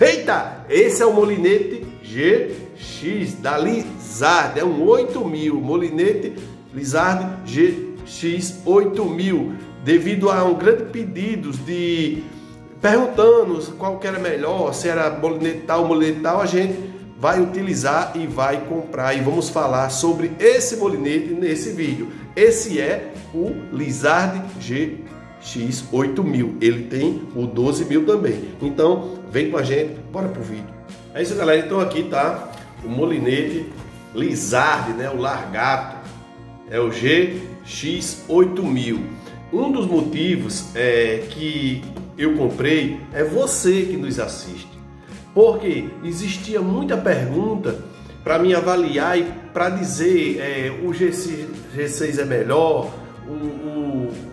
Eita, esse é o molinete GX da Lizard, é um 8000, molinete Lizard GX 8000, devido a um grande pedido de perguntando qual que era melhor, se era molinete tal, molinete tal, a gente vai utilizar e vai comprar. E vamos falar sobre esse molinete nesse vídeo. Esse é o Lizard GX 8000, ele tem o 12000 também. Então, vem com a gente, bora pro vídeo. É isso, galera. Então aqui tá o molinete Lizard, né, o largato. É o GX 8000. Um dos motivos é que eu comprei é você que nos assiste porque existia muita pergunta para me avaliar e para dizer é, o G6, G6 é melhor, o,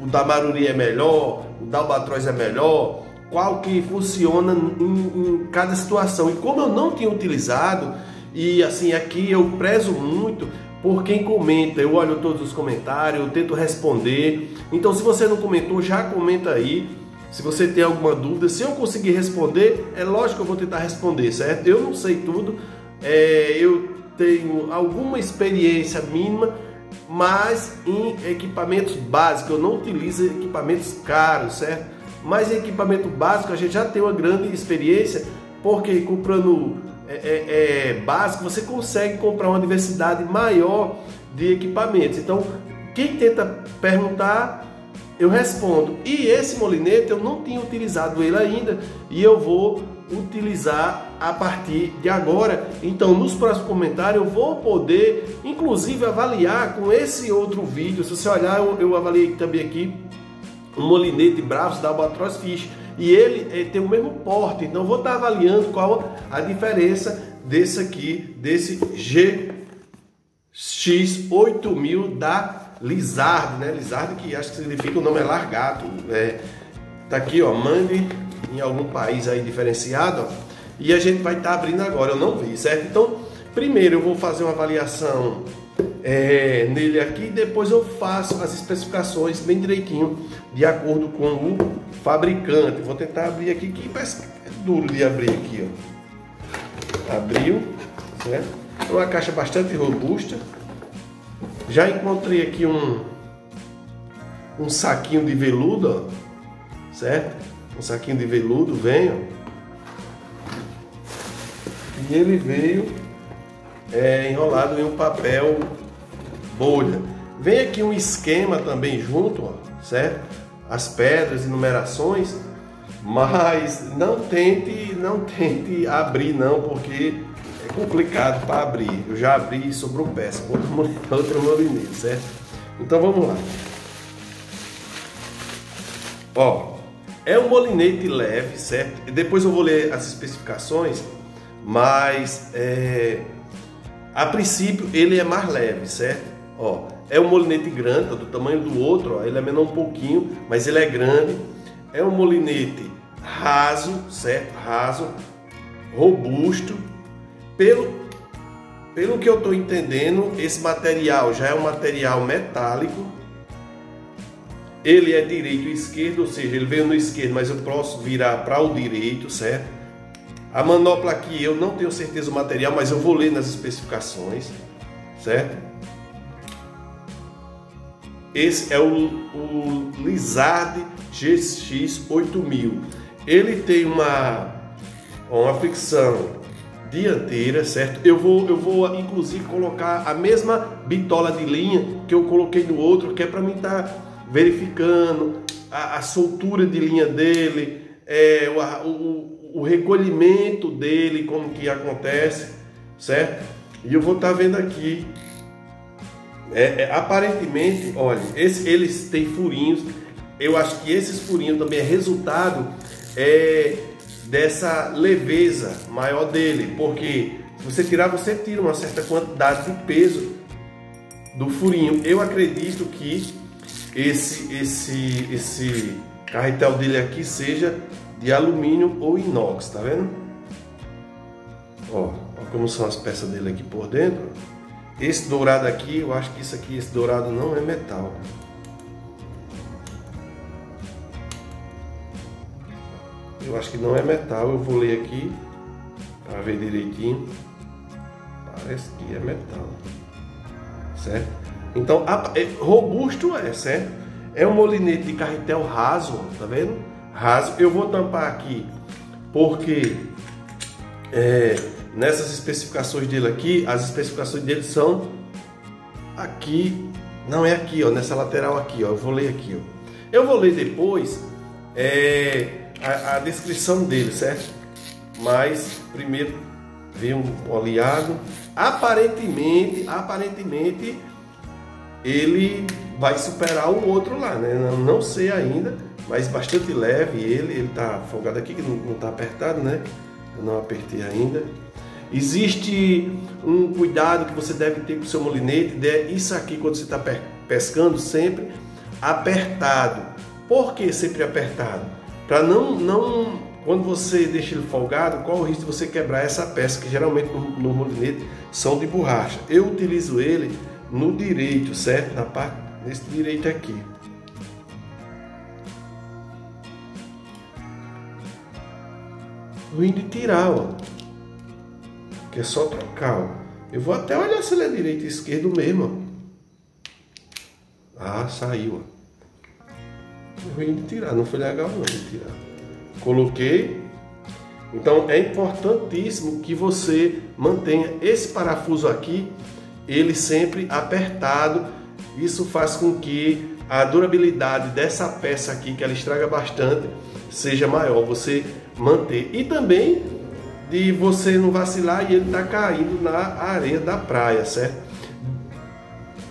o, da Maruri é melhor, o da Albatroz é melhor, qual que funciona em, em cada situação. E como eu não tinha utilizado, e assim aqui eu prezo muito por quem comenta, eu olho todos os comentários, eu tento responder. Então se você não comentou, já comenta aí se você tem alguma dúvida, se eu conseguir responder, é lógico que eu vou tentar responder, certo? Eu não sei tudo, é, eu tenho alguma experiência mínima, mas em equipamentos básicos, eu não utilizo equipamentos caros, certo? Mas em equipamento básico a gente já tem uma grande experiência, porque comprando é, é, é, básico você consegue comprar uma diversidade maior de equipamentos. Então, quem tenta perguntar eu respondo. E esse molinete eu não tinha utilizado ele ainda e eu vou utilizar a partir de agora. Então, nos próximos comentários eu vou poder, inclusive, avaliar com esse outro vídeo. Se você olhar, eu, eu avaliei também aqui um molinete Bravos da Albatross Fish e ele é, tem o mesmo porte. Então, vou estar avaliando qual a diferença desse aqui, desse GX8000 da Lizard, né? Lizard que acho que significa o nome é largato. É, tá aqui, ó, mande em algum país aí diferenciado, ó, e a gente vai estar tá abrindo agora. Eu não vi, certo? Então, primeiro eu vou fazer uma avaliação é, nele aqui, depois eu faço as especificações bem direitinho, de acordo com o fabricante. Vou tentar abrir aqui, que é duro de abrir aqui, ó. Abriu, certo? É uma caixa bastante robusta. Já encontrei aqui um, um saquinho de veludo, ó, certo? Um saquinho de veludo, ó. Ele veio é, enrolado em um papel bolha. Vem aqui um esquema também junto, ó, certo? As pedras e numerações, mas não tente, não tente abrir não, porque é complicado para abrir. Eu já abri e sobrou peça. Outra molinete, certo? Então vamos lá. Ó, é um molinete leve, certo? E depois eu vou ler as especificações, mas é, a princípio ele é mais leve, certo? Ó, é um molinete grande, do tamanho do outro, ó, ele é menor um pouquinho, mas ele é grande. É um molinete raso, certo? Raso, robusto, pelo, pelo que eu estou entendendo, esse material já é um material metálico. Ele é direito e esquerdo, ou seja, ele veio no esquerdo, mas eu posso virar para o direito, certo? A manopla aqui eu não tenho certeza do material, mas eu vou ler nas especificações, certo? Esse é o, o Lizard GX 8000. Ele tem uma, uma fricção dianteira, certo? Eu vou, eu vou inclusive colocar a mesma bitola de linha que eu coloquei no outro, que é para mim estar tá verificando a, a, soltura de linha dele, é, o, o, o, recolhimento dele, como que acontece, certo? E eu vou estar tá vendo aqui. É, é, aparentemente, olha, esse, eles têm furinhos. Eu acho que esses furinhos também é resultado é, dessa leveza maior dele, porque se você tirar, você tira uma certa quantidade de peso do furinho. Eu acredito que esse esse esse carretel dele aqui seja de alumínio ou inox, tá vendo? Ó, ó como são as peças dele aqui por dentro. Esse dourado aqui, eu acho que isso aqui, esse dourado não é metal. Eu acho que não é metal, eu vou ler aqui. para ver direitinho. Parece que é metal, certo? Então, é, robusto é, certo? É um molinete de carretel raso, tá vendo? Raso. Eu vou tampar aqui porque é, nessas especificações dele aqui, as especificações dele são aqui, não é aqui, ó, nessa lateral aqui, ó. Eu vou ler aqui, ó. Eu vou ler depois é, a, a descrição dele, certo? Mas primeiro vem um oleado. Aparentemente, aparentemente ele vai superar o outro lá, né? Não, não sei ainda, mas bastante leve ele, ele tá folgado aqui que não, não tá apertado, né? Eu não apertei ainda. Existe um cuidado que você deve ter com o seu molinete, é isso aqui quando você está pescando sempre apertado. Por que sempre apertado? Para não, não, quando você deixa ele folgado, qual o risco de você quebrar essa peça que geralmente no, no molinete são de borracha? Eu utilizo ele no direito, certo? Na parte nesse direito aqui. Ruim de tirar, ó. Que é só trocar, ó. Eu vou até olhar se ele é direito e esquerdo mesmo, ó. Ah, saiu, ó. Ruim de tirar, não foi legal não de tirar. Coloquei. Então é importantíssimo que você mantenha esse parafuso aqui, ele sempre apertado. Isso faz com que a durabilidade dessa peça aqui, que ela estraga bastante, seja maior. Você manter. E também de você não vacilar e ele tá caindo na areia da praia, certo?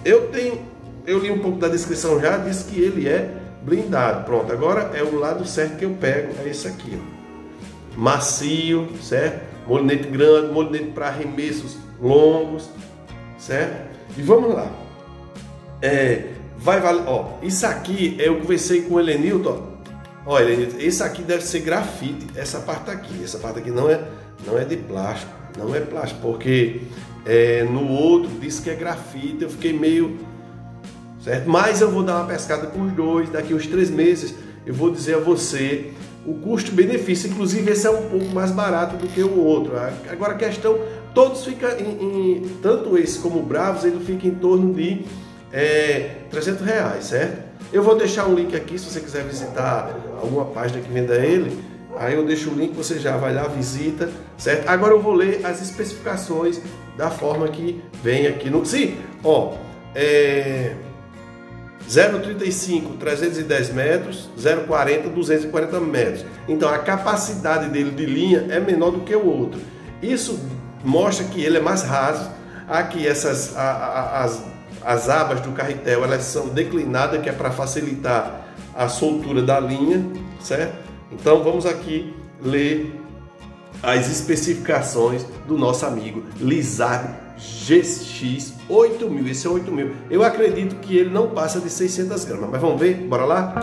Eu tenho, eu li um pouco da descrição já, diz que ele é blindado. Pronto, agora é o lado certo que eu pego, é esse aqui, ó. Macio, certo? Molinete grande, molinete para arremessos longos, certo? E vamos lá. É, vai valer, ó, isso aqui eu conversei com o Helenilton, Olha, esse aqui deve ser grafite, essa parte aqui. Essa parte aqui não é, não é de plástico, não é plástico, porque é, no outro disse que é grafite, eu fiquei meio certo? Mas eu vou dar uma pescada com os dois, daqui uns três meses eu vou dizer a você o custo-benefício, inclusive esse é um pouco mais barato do que o outro. Agora a questão, todos ficam em, em tanto esse como o Bravos, ele fica em torno de é, 300 reais, certo? Eu vou deixar um link aqui se você quiser visitar alguma página que venda ele. Aí eu deixo o link, você já vai lá, visita, certo? Agora eu vou ler as especificações da forma que vem aqui no. Sim, ó, é. 0,35, 310 metros, 0,40, 240 metros. Então a capacidade dele de linha é menor do que o outro. Isso mostra que ele é mais raso. Aqui essas a, a, as as abas do carretel elas são declinadas, que é para facilitar a soltura da linha, certo? Então vamos aqui ler as especificações do nosso amigo Lizard GX 8000. Esse é 8000. Eu acredito que ele não passa de 600 gramas, mas vamos ver? Bora lá?